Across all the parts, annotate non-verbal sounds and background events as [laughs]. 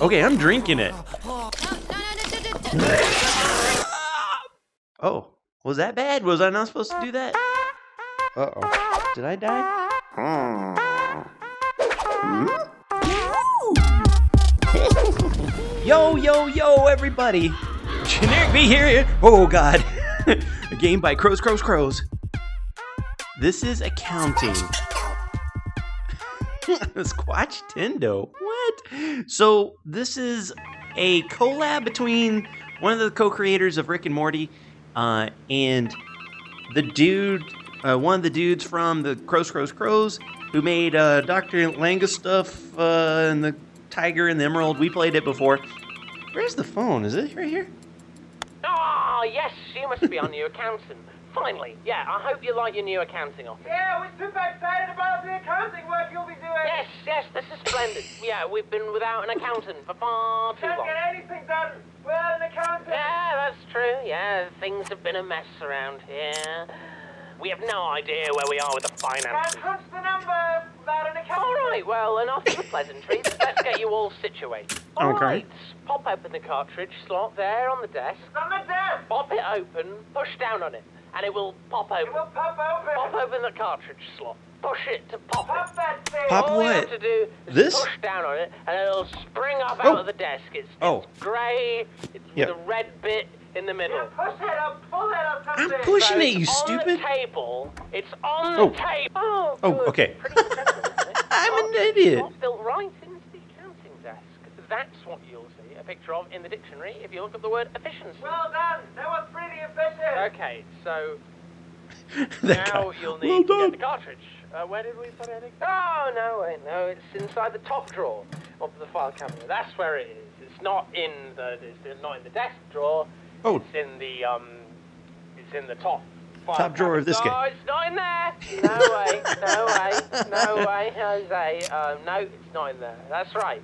Okay, I'm drinking it. Oh, was that bad? Was I not supposed to do that? Uh oh. Did I die? Yo, yo, yo, everybody! GenerikB here. Oh, God. [laughs] A game by Crows, Crows, Crows. This is accounting. [laughs] Squanchtendo. What? So, this is a collab between one of the co creators of Rick and Morty uh, and the dude, uh, one of the dudes from the Crows, Crows, Crows, who made uh, Dr. Langeskov uh, and the Tiger and the Emerald. We played it before. Where's the phone? Is it right here? Ah, yes, you must be our new accountant. Finally, yeah, I hope you like your new accounting office. Yeah, we're super excited about the accounting work you'll be doing. Yes, yes, this is splendid. Yeah, we've been without an accountant for far too long. Can't get anything done without an accountant. Yeah, that's true. Yeah, things have been a mess around here. We have no idea where we are with the finances. Can't finances. crunch the numbers without an accountant. All right, well, enough of the pleasantries. Let's [laughs] get you all situated. All Okay. right, pop open the cartridge slot there on the desk. It's on the desk. Pop it open, push down on it, and it will pop It open. will pop open. Pop open the cartridge slot. Push it to pop Pop it. that thing. Pop All you what? have to do is This? push down on it, and it'll spring up Oh. out of the desk. It's, Oh. it's grey. It's Yeah. with a red bit in the middle. Yeah, push it up. Pull it up. I'm something. pushing So it, it's you on stupid. the table. It's on the Oh. table. Oh, Oh, oh good. okay. Pretty impressive, isn't it? [laughs] I'm an idiot. built right into the accounting desk. That's what you'll see a picture of in the dictionary if you look up the word efficiency. Well done. That was pretty efficient. Okay, so [laughs] now guy. you'll need Well to get the cartridge. Uh, where did we put it? Oh, no, wait, no. It's inside the top drawer of the file cabinet. That's where it is. It's not in the. It's not in the desk drawer. Oh. It's in the um. It's in the top. File Top drawer of cabinet. this no, guy. it's not in there. No way. No way. No [laughs] way, Jose. Um, no, it's not in there. That's right.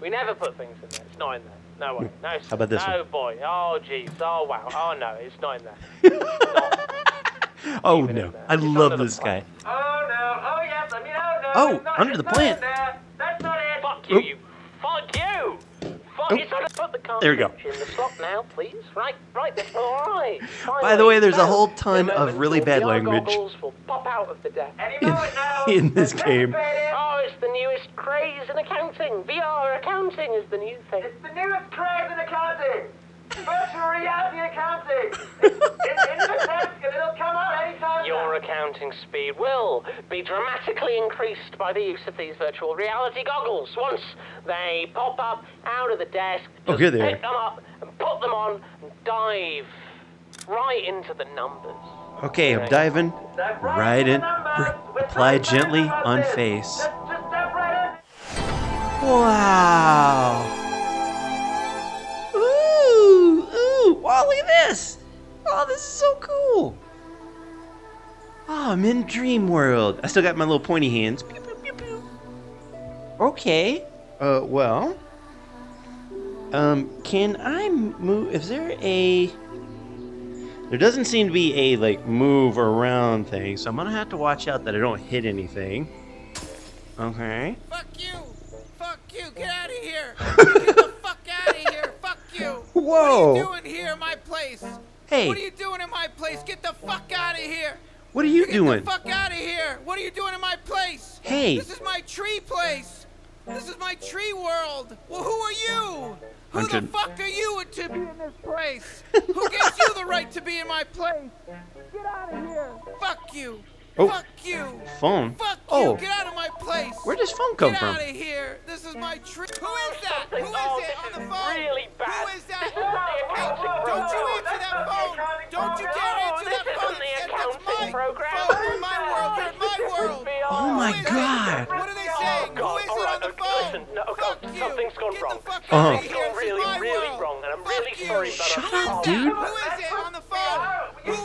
We never put things in there. It's not in there. No way. Hmm. No. How about this no one? boy. Oh jeez. Oh wow. Oh no, it's not in there. [laughs] Oh no, there. I It's love this guy. Oh no. Oh yes. I mean, oh no. Oh, not, under the plant. That's not it. Fuck you, Oh. you. Fuck you. Fuck Oh. you. So put the cartridge Oh, there we go. in the slot now, please. Right, right. There. All right. By the way, there's a whole ton the of really bad language will pop out of the desk. In- know it [laughs] now. in this game. Oh, it's the newest craze in accounting. VR accounting is the new thing. It's the newest craze in accounting. Virtual reality accounting. [laughs] It's in, in the desk and it'll come out anytime. Your now. accounting speed will be dramatically increased by the use of these virtual reality goggles. Once they pop up out of the desk, Oh, just here they pick are. them up and put them on and dive right into the numbers. Okay, I'm diving Step right in. the numbers with Apply gently on face. Just, just step right in. Wow. Wow, look at this. Oh, this is so cool. Oh, I'm in Dream World. I still got my little pointy hands. Pew, pew, pew. Okay. Uh, well. Um, can I move? Is there a. There doesn't seem to be a, like, move around thing, so I'm gonna have to watch out that I don't hit anything. Okay. Fuck you! Fuck you! Get [laughs] out of here! Get the fuck out of here! Fuck you! What Whoa. are you doing here in my place? Hey. What are you doing in my place? Get the fuck out of here! What are you Get doing? Get the fuck out of here! What are you doing in my place? Hey. This is my tree place! This is my tree world! Well, who are you? Who I'm the fuck are you to be in this place? [laughs] who gives you the right to be in my place? Get out of here! Fuck you! Oh. Fuck you! Phone. Fuck oh, you! Get out of my place! where does phone come Get from? out of here! This is my tree. Who is that? Who is Oh, it on the phone? really bad. Who is that? This is not the Hey, don't you answer that phone! Don't you dare No, answer that phone! isn't the That- That's my program. phone from my world. You're in my world. Oh my Who is it? Oh god. What are they saying? God, Who is all it on the phone? Listen, no, fuck you. Something's gone Get wrong. the fuck uh-huh. out of here. gone This is really, my really world. wrong, and I'm Fuck really you. sorry about Shut up, dude. Who is it on the phone?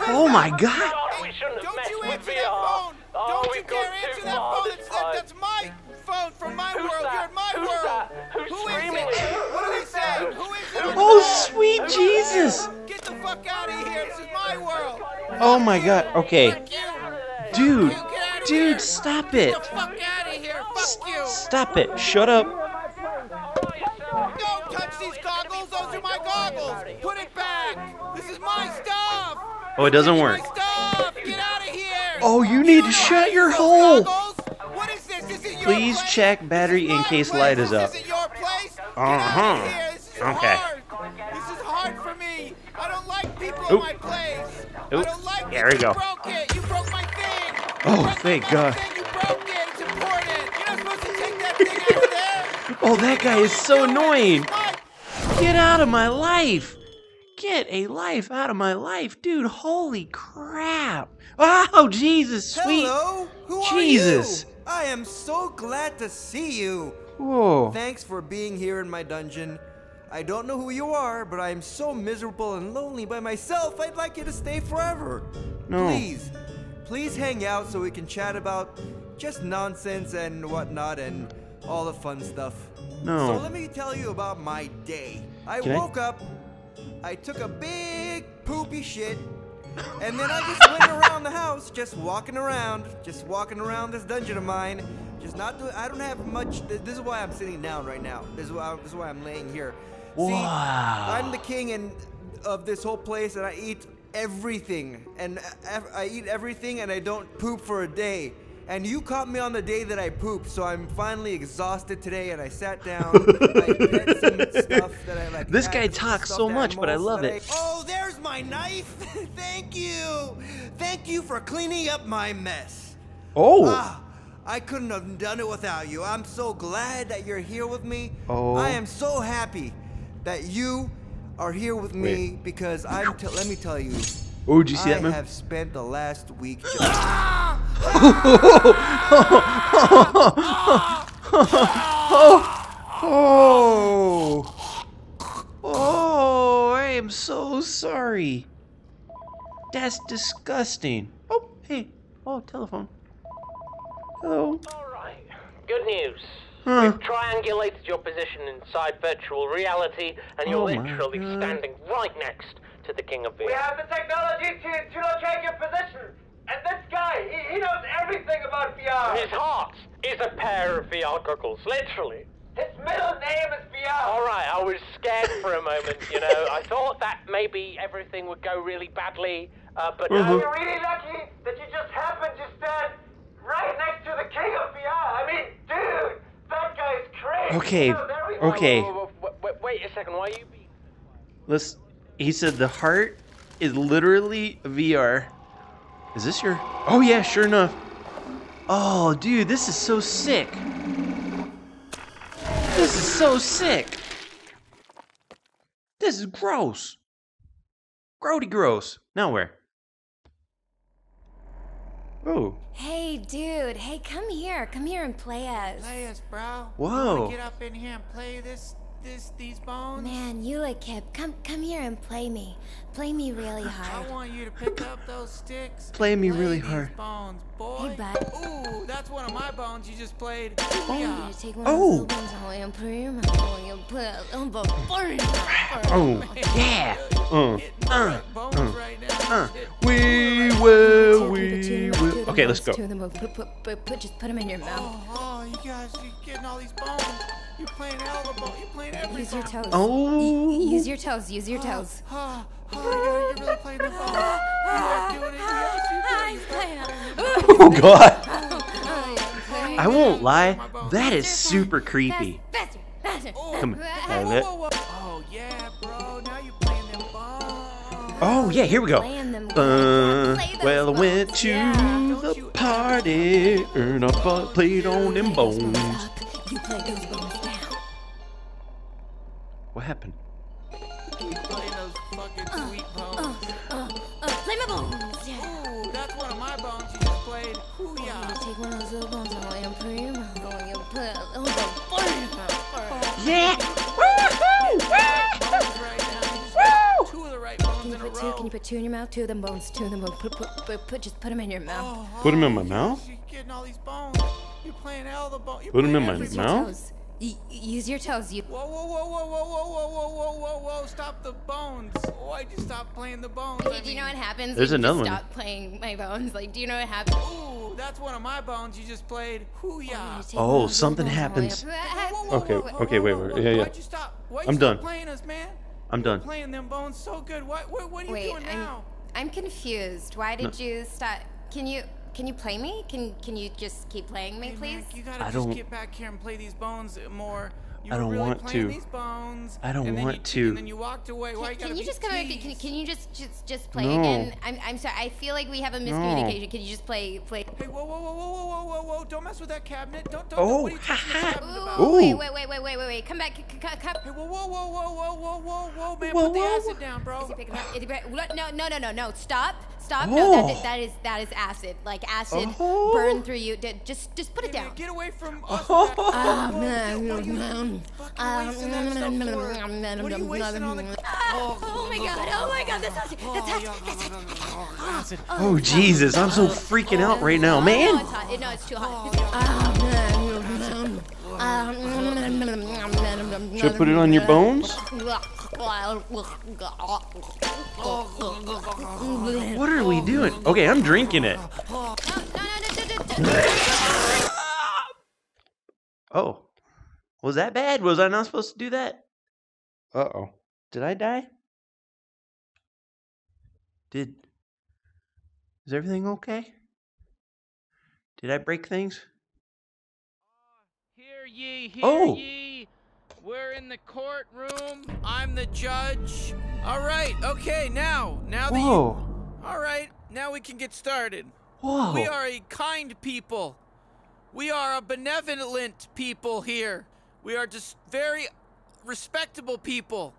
Oh my god. Phone! That's, that, that's my phone from my Who's world. that? You're in my Who's world. that? Who's Who is screaming it? What are they saying? Who is it? Oh, sweet Who is Jesus. it? Get the fuck out of here! This is my world. Oh my god. Okay. Dude. You get out of Dude, here. stop Get it. the fuck out of here! Fuck you! Stop it. Shut up. No, these goggles? Those are my goggles. Put it back. This is my stuff. Oh, it doesn't work. My. Get out of here. Oh, you need to shut your hole. those goggles? What is this? Is it your Please check battery in case place. light is up. isn't your place. Uh-huh. here. Okay. hard. This is hard for me. I don't like people Oop. in my place. I don't like There we go. You broke it. You broke my thing. You Oh, thank God. You broke it. It's important. You're not supposed to take that thing out there. [laughs] Oh, that guy is so annoying. Get out of my life. Get a life out of my life, dude. Holy crap. Oh, Jesus, sweet. Hello, who Jesus. are you? I am so glad to see you. Whoa. Thanks for being here in my dungeon. I don't know who you are, but I am so miserable and lonely by myself. I'd like you to stay forever. No. Please, please hang out so we can chat about just nonsense and whatnot and all the fun stuff. No. So let me tell you about my day. I Can I- woke up, I took a big poopy shit, and then I just went around the house, just walking around, just walking around this dungeon of mine, just not doing. I don't have much. This is why I'm sitting down right now. This is why. This is why I'm laying here. See, Wow. I'm the king and of this whole place, and I eat everything, and ev- I eat everything, and I don't poop for a day. And you caught me on the day that I pooped, so I'm finally exhausted today, and I sat [laughs] down. I some stuff that I like. This guy talks so much, but I love it. Oh, there's my knife. [laughs] Thank you. Thank you for cleaning up my mess. Oh. Ah, I couldn't have done it without you. I'm so glad that you're here with me. Oh. I am so happy that you are here with me Wait. because I'm. T- let me tell you. Oh, did you see I that, man? have spent the last week. Just- Oh. Oh, I am so sorry. That's disgusting. Oh, hey. Oh, telephone. Hello. All right. Good news. Huh. We've triangulated your position inside virtual reality, and you're Oh literally God. standing right next to the King of VR. We have the technology to, to locate your position. And this guy, he, he knows everything about VR. His heart is a pair of VR goggles, literally. His middle name is VR. All right, I was scared for a moment. You know, I thought that maybe everything would go really badly, uh, but Mhm. no. You're really lucky that you just happened to stand right next to the king of VR. I mean, dude, that guy's crazy. Okay, He knows everything. okay. Wait, wait, wait, wait a second. Why are you being? Let's. He said the heart is literally VR. Is this your? Oh yeah, sure enough. Oh, dude, this is so sick. This is so sick. This is gross. Grody gross. Now where? Oh, Hey, dude. Hey, come here. Come here and play us. Play us, bro. Whoa. Get up in here and play this, this, these bones? Man, you a kid. Come, come here and play me. Play me really hard. I want you to pick up those sticks. Play me Play really these hard. bones, boy. Hey, bud. Ooh, that's one of my bones you just played. You Yeah. need to take one Oh. of those little bones away and put it in your mouth and you put it on the button. oh, yeah. [laughs] Uh, uh, uh, right uh. We will, we will. Okay, let's go. Two of them, put, put, put, put, just put them in your mouth. Oh, oh, you guys, you're getting all these bones. You're playing all the bones. You're playing every Use your bone. toes. Oh. Y- use your toes. Use your toes. [sighs] [sighs] [sighs] Oh, oh, you're, you're really playing the bones. You are doing it. Yes, you he's do. playing. [laughs] Oh God. [laughs] Oh, I won't lie. That is super creepy. Faster, faster, faster. Come on. Oh, yeah, bro. Now you're playing them bones. Oh yeah, here we go. Playing them Uh, good. Play those well, I went to yeah. the party and I bu- played on them bones. up. You play those bones down. What happened? You're in a put two? Can you put two in your mouth? Two of them bones. Two of them bones. Put, put, put, put just put them in your mouth. Oh, Put 'em in oh, my mouth? You're getting all these bones. You're playing all the bones. Put 'em in my Use mouth? your toes. Y- use your toes. You. Whoa, whoa, whoa, whoa, whoa, whoa, whoa, whoa, whoa, whoa, whoa! Stop the bones! Why'd you stop playing the bones? I Do you know what happens? There's another one. Stop playing my bones. Like, do you know what happens? Ooh, that's one of my bones you just played. Hoo-yah! Oh, something happens. Okay, okay, wait, wait, yeah, yeah. Why'd you stop? Why'd you I'm done. playing us, man? I'm done. Playing them bones so good. What, what, what are you Wait, doing I'm now? I'm confused. Why did you stop? Can you can you play me? Can can you just keep playing me, Hey, please? Mac, you gotta I just don't- get back here and play these bones more. I don't really want to. I don't want you, to. And then you walked away. Why can, you, you just come back? Can, can, you just just just play no. again? I'm I'm sorry. I feel like we have a miscommunication. No. Can you just play play? Hey, whoa, whoa, whoa, whoa, whoa, whoa, whoa! Don't mess with that cabinet. Don't don't. Oh, don't, ha ha. Ooh, Ooh. Wait, wait, wait, wait, wait, wait, wait. Come back. C- c- come. Hey, whoa, whoa, whoa, whoa, whoa, whoa, whoa, man! Whoa, put whoa. the acid down, bro. Is he picking up? Is he, no, no, no, no, no! Stop. Stop! Oh. No, that, that is that is acid. Like acid Oh. burn through you. Just just put it down. get away from us. Oh. with that. Ah, Whoa, man, what are you man. fucking wasting that stuff for? What are you wasting on the? Ah, oh my god! Oh my god! That's acid! That's acid! That's acid! Oh Jesus, I'm so freaking out right now, Oh, No, man. it's hot. No, it's too hot. Ah, man. Should I put it on your bones? What are we doing? Okay, I'm drinking it. No, no, no. Oh, was that bad? Was I not supposed to do that? Uh oh. Did I die? Did. Is everything okay? Did I break things? Hear ye, hear Oh. ye. We're in the courtroom. I'm the judge. All right, okay, now, now that you. Whoa. All right, now we can get started. Whoa. We are a kind people. We are a benevolent people here. We are just very respectable people.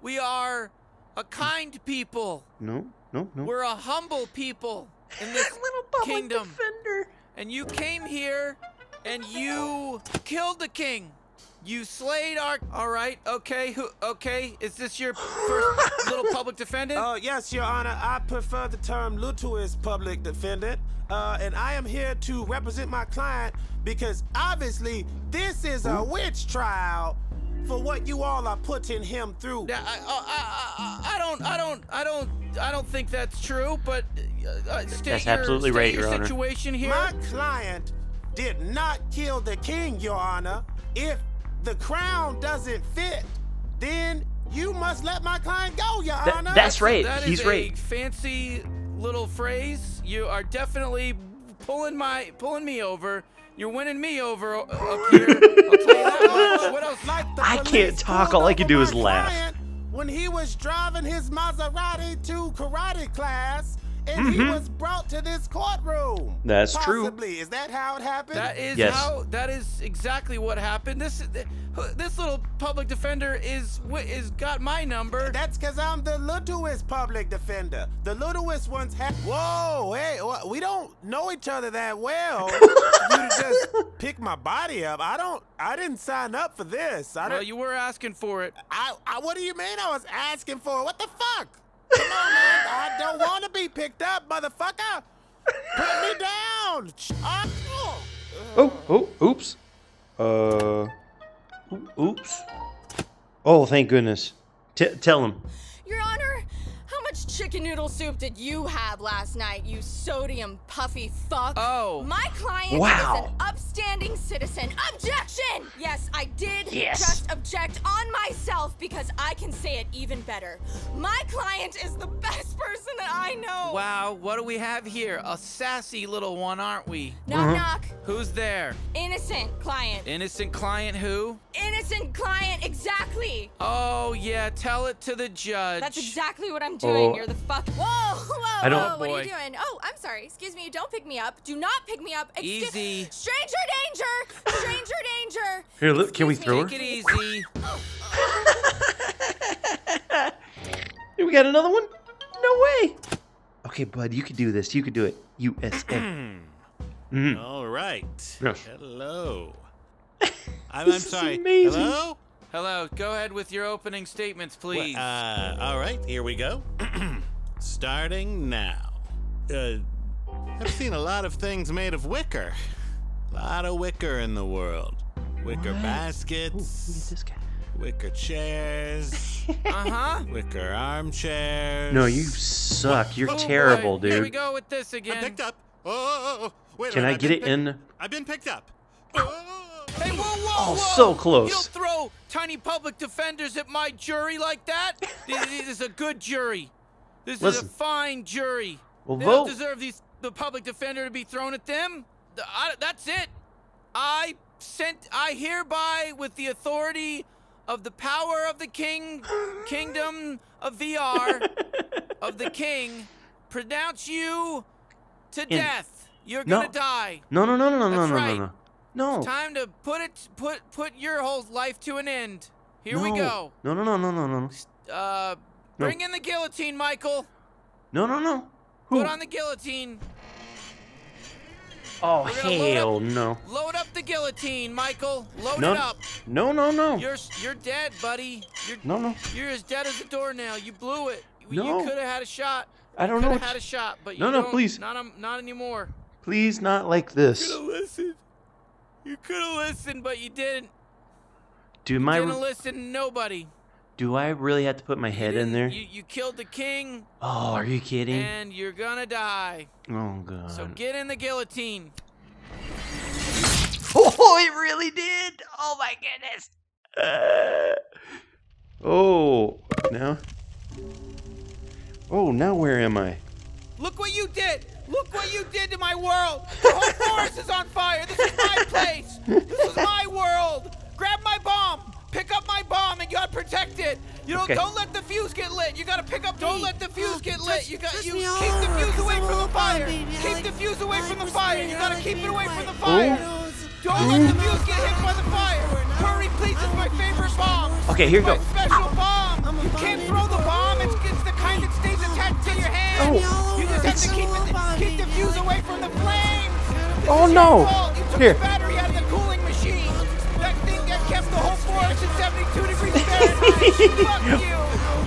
We are a kind people. No, no, no. We're a humble people in [laughs] this Little public kingdom. defender. And you came here and you killed the king. You slayed our. All right, okay, who? Okay, is this your first [laughs] little public defendant? Oh, yes, Your Honor. I prefer the term lutuous public defendant. Uh, and I am here to represent my client because obviously this is a witch trial for what you all are putting him through. Yeah, I, I, I, I, I don't, I don't, I don't, I don't think that's true. But uh, uh, state That's your, absolutely state right, your Your Honor. situation here. My client did not kill the king, Your Honor. If the crown doesn't fit, then you must let my client go, Your That- Honor. that's right. That is He's a right. fancy little phrase. You are definitely pulling my, pulling me over. You're winning me over uh, up here. I'll tell you that much. [laughs] What else? Like the I can't talk, all I can do is laugh. When he was driving his Maserati to karate class, and he was brought to this courtroom. Mm-hmm. That's true. Possibly. Is that how it happened? That is Yes. how. That is exactly what happened. This this little public defender is is got my number. That's because I'm the littlest public defender. The littlest ones have. Whoa, hey, we don't know each other that well. [laughs] you just pick my body up. I don't. I didn't sign up for this. I Well, don't. you were asking for it. I, I. What do you mean? I was asking for? What the fuck? Come on, man. I don't want to be picked up, motherfucker. Put me down. Oh, oh, oops. Uh, oops. Oh, thank goodness. T- tell him. Your Honor, how much chicken noodle soup did you have last night, you sodium puffy fuck? Oh. My client Wow. is an upstanding citizen. Objection! Yes, I did Yes. just object on myself because I can say it even better. My client is the best person that I know. Wow, what do we have here? A sassy little one, aren't we? Knock mm-hmm. knock. Who's there? Innocent client. Innocent client who? Innocent client, exactly. Oh yeah, tell it to the judge. That's exactly what I'm doing. Oh. You're the fuck. Whoa, [laughs] whoa, I don't- whoa! What are you doing? Oh, I'm sorry. Excuse me. Don't pick me up. Do not pick me up. Excuse- Easy. Stranger danger. Stranger danger. Here, look, can we Excuse throw me. her? Take it easy. [laughs] Hey, we got another one? No way. Okay, bud, you can do this. You can do it. USA. Mhm. All right. Yes. Hello. [laughs] I'm, I'm sorry. amazing. Hello? Hello, go ahead with your opening statements, please. Uh, all right, here we go. [clears throat] Starting now. Uh, I've seen a lot of things made of wicker. A lot of wicker in the world. wicker baskets, Look at this guy. wicker chairs, [laughs] Uh-huh. wicker armchairs. No, you suck. You're Oh, boy. terrible, Here we dude. go with this I'm again. picked up. Oh, oh, oh, oh. wait. Can I I've get it picked- in? I've been picked up. Oh. Hey, whoa, whoa, Oh, whoa. so close. You don't throw tiny public defenders at my jury like that. this, is a good jury. This Listen. is a fine jury. Well, they vote. don't deserve these the public defender to be thrown at them. I- that's it. I sent. I hereby, with the authority of the power of the king, kingdom of VR, [laughs] of the king, pronounce you to death. You're No. gonna die. No, no, no, no, no, no, no, right. no, no. No. Time to put it put put your whole life to an end. Here we go. No, no, no, no, no, no. Uh No. bring in the guillotine, Michael. No, no, no. Put on the guillotine. Oh, We're load hell up- no. Load up the guillotine, Michael. Load No, it up. no, no, no. You're you're dead, buddy. You're No, no. you're as dead as a doornail. You blew it. No. You could have had a shot. I don't Could know. have had a shot, but No, you no, don't- please. Not um, not anymore. Please, not like this. You could have listened. You could have listened, but you didn't. Do my Didn't listen to nobody. do I really have to put my head in there? You you killed the king, Oh, are you kidding? and you're gonna die. Oh god. So get in the guillotine. [laughs] Oh, it really did. Oh my goodness. Uh, [sighs] oh, now. Oh, now where am I? Look what you did! Look what you did to my world! The whole forest is on fire! This is my place! This is my world! Grab my bomb! Pick up my bomb and you gotta protect it! You don't Okay. don't let the fuse get lit! You gotta pick up don't let the fuse get lit! You got touch you me keep the fuse away from the fire! baby. Keep like the fuse away from the fire! You gotta like keep it away from the fire! Ooh. Don't let the fuse get hit by the fire! Hurry, please, it's my favorite bomb! Okay, here you go. special bomb! You can't throw the bomb! It's, it's the kind that stays attached to your hand! Turn me all You just have to keep, it, keep the fuse away from the flames! This Oh, no. Your fault. You took Here. the battery out of the cooling machine! That thing that kept the whole forest at 72 degrees [laughs] Fahrenheit! Fuck you!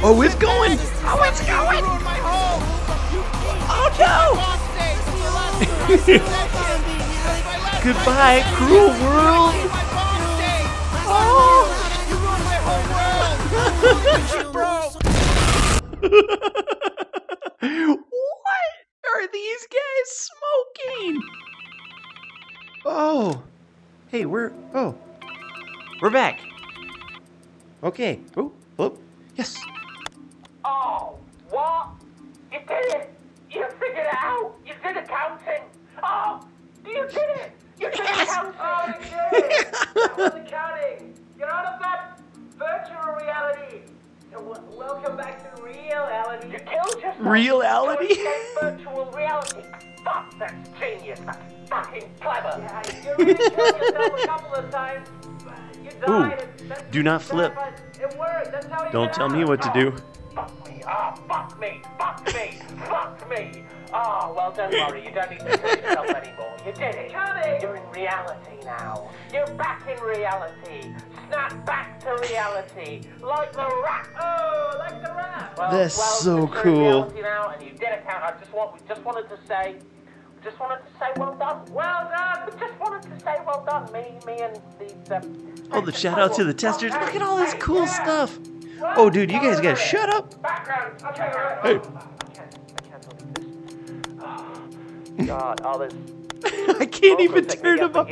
Oh, it's going. Oh, it's going. my home! You, Oh no. boss days! That's my last possession. My last Goodbye, cruel world. My boss days! Oh. [laughs] what are these guys smoking? Oh, hey, we're oh, we're back. Okay. Oh, oh, yes. Oh, what? You did it! You figured it out! You did accounting! Oh, you did it! You did accounting! Oh, you did it! That was accounting! You're out of that virtual reality! W- welcome back to reality. You killed yourself! Reality? Virtual reality! Fuck, that's genius! That's fucking clever! Yeah, you really killed yourself a couple of times. You died. and that's- do not flip. It worked. That's how you Don't tell out me what to do. Fuck me, ah, fuck me, fuck me, fuck me. Oh, well, don't [laughs] worry, you don't need to kill yourself anymore. You did it. You're in reality now. You're back in reality. Snap back to reality. Like the rat. Oh, like the rat. Well, That's well, so since you're in cool. reality now, and you did account. I just want, we just wanted to say, we just wanted to say well done. Well done. We just wanted to say well done. Me, me, and the. Um, Oh, the shout out to the testers. Look at all this cool stuff. Oh, dude, you guys gotta shut up. Background. Okay, right. Hey. God, all this. [laughs] I can't even turn them up.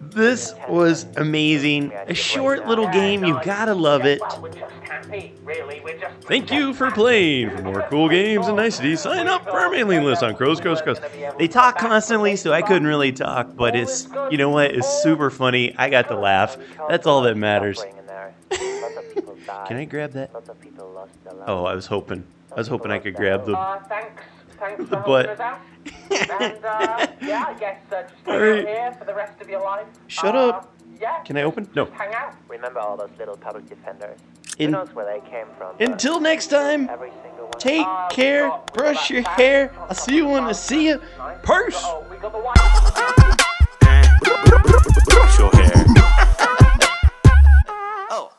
This was amazing. A short little game. You gotta love it. Well, we're just happy, really. We're just. Thank you for playing. For more cool games and niceties, sign up for our mailing list on Crows Coast Coast. They talk constantly, so I couldn't really talk, but it's, you know what? It's super funny. I got to laugh. That's all that matters. [laughs] Can I grab that? Oh, I was hoping. I was hoping I could grab the. Thanks. Thanks The for butt. helping. [laughs] And, uh, yeah, I guess uh, just hang Alright. out here for the rest of your life. Shut Uh, up. Yeah. Can I open? No. Just hang out. Remember all those little public defenders? In- Who knows where they came from? Until next time, Every single one. take Uh, care, got- brush your that hair. I'll see you when I see you. Purse. Oh, we got the white. [laughs] Brush your hair. [laughs] Oh.